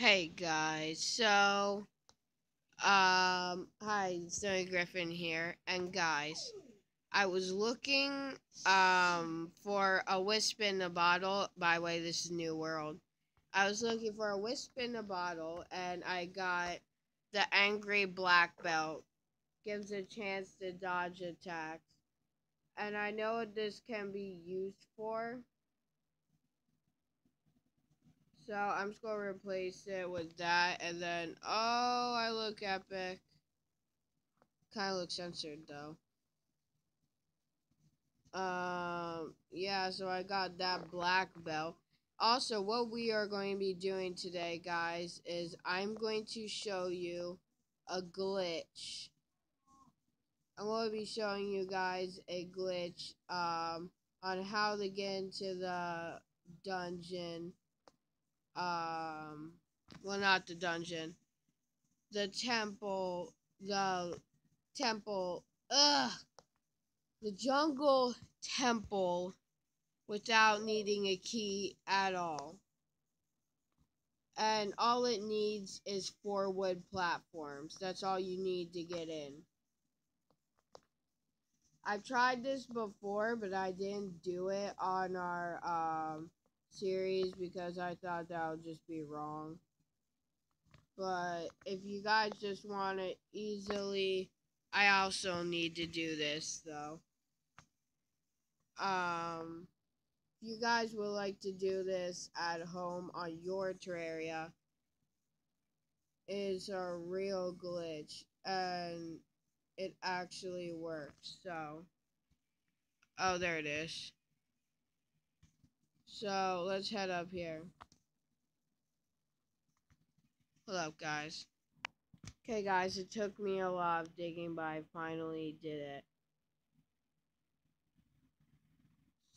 Hey guys, so um hi, Snowy Griffin here, and guys, I was looking um for a wisp in a bottle. By the way, this is New World. I was looking for a wisp in a bottle, and I got the Angry Black Belt. Gives a chance to dodge attacks, and I know what this can be used for. So I'm just gonna replace it with that, and then oh, I look epic. Kind of looks censored though. Um, yeah, so I got that black belt. Also, what we are going to be doing today, guys, is I'm going to show you a glitch. I'm going to be showing you guys a glitch um, on how to get into the dungeon um well not the dungeon. The temple the temple ugh. The jungle temple without needing a key at all. And all it needs is four wood platforms. That's all you need to get in. I've tried this before but I didn't do it on our um series because I thought that would just be wrong. But if you guys just want it easily, I also need to do this though. Um, if you guys would like to do this at home on your Terraria, is a real glitch and it actually works. So, oh, there it is. So let's head up here. Hold up, guys. Okay, guys, it took me a lot of digging, but I finally did it.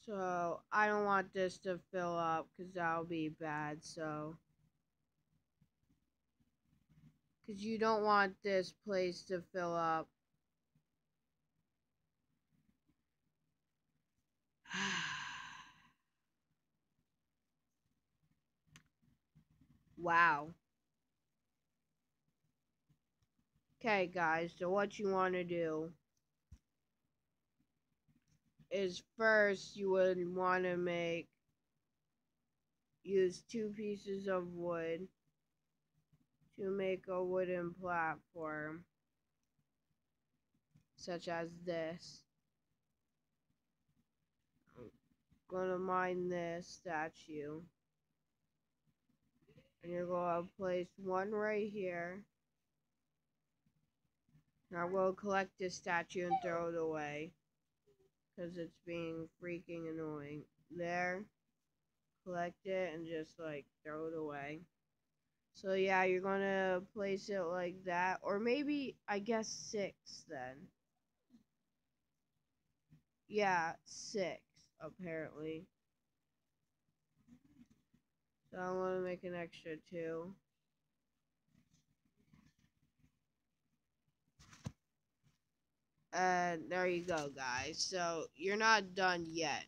So, I don't want this to fill up, because that'll be bad, so... Because you don't want this place to fill up. Wow. Okay, guys, so what you want to do is first you would want to make use two pieces of wood to make a wooden platform such as this. I'm gonna mine this statue. And you're going to place one right here. Now we'll collect this statue and throw it away. Because it's being freaking annoying. There. Collect it and just like throw it away. So yeah, you're going to place it like that. Or maybe, I guess six then. Yeah, six apparently. So I want to make an extra two. And there you go, guys. So you're not done yet.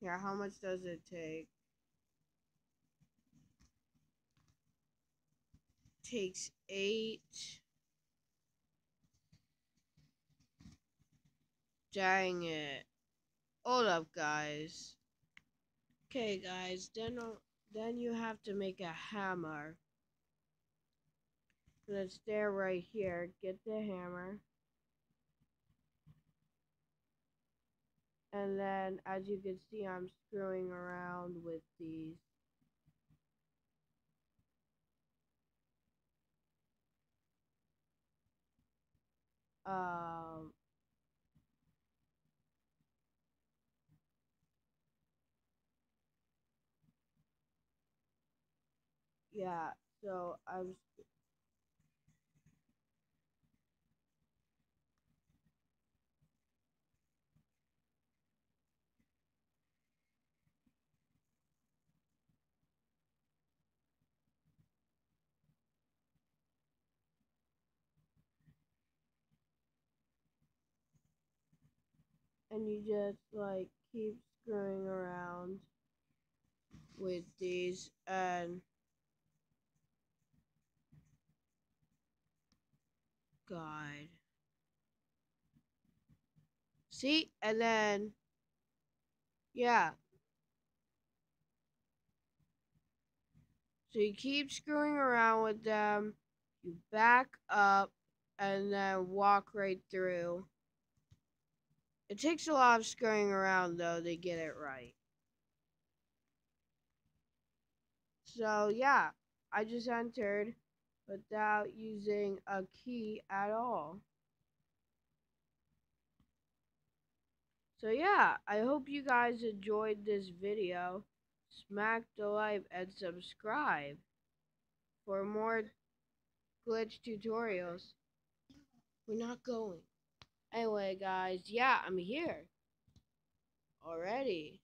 Yeah, how much does it take? Takes eight. Dang it. Hold up, guys. Okay, guys, then, uh, then you have to make a hammer. Let's there right here. Get the hammer. And then, as you can see, I'm screwing around with these. Um, yeah, so I'm and you just like keep screwing around with these and God. See? And then, yeah. So you keep screwing around with them, you back up, and then walk right through. It takes a lot of screwing around, though, to get it right. So, yeah, I just entered without using a key at all. So, yeah, I hope you guys enjoyed this video. Smack the like and subscribe for more glitch tutorials. We're not going. Anyway, guys, yeah, I'm here. Already.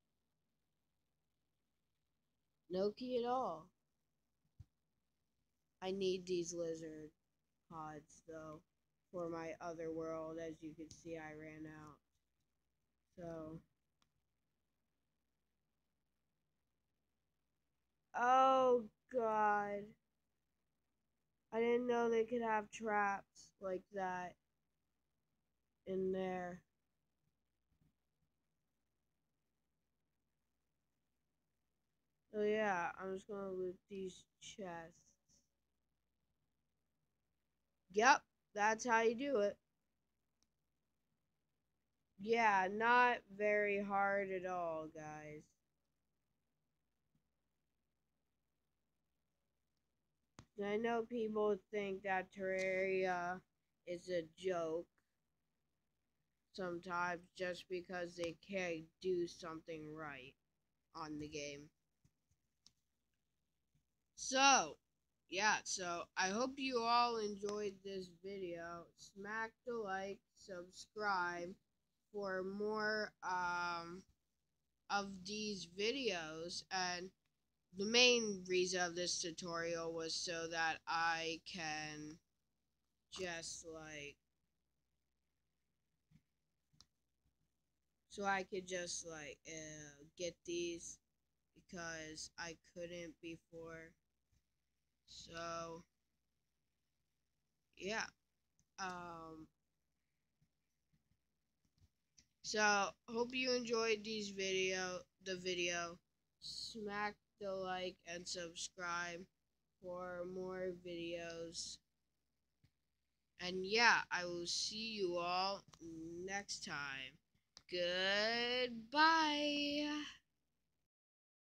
No key at all. I need these lizard pods, though, for my other world. As you can see, I ran out. So... Oh, God. I didn't know they could have traps like that in there. So yeah, I'm just gonna loot these chests. Yep, that's how you do it. Yeah, not very hard at all, guys. I know people think that Terraria is a joke sometimes just because they can't do something right on the game. So, yeah, so I hope you all enjoyed this video. Smack the like, subscribe for more um, of these videos and the main reason of this tutorial was so that I can just like so I could just like uh, get these because I couldn't before so yeah um so hope you enjoyed these video the video smack the like and subscribe for more videos. And yeah, I will see you all next time. Goodbye.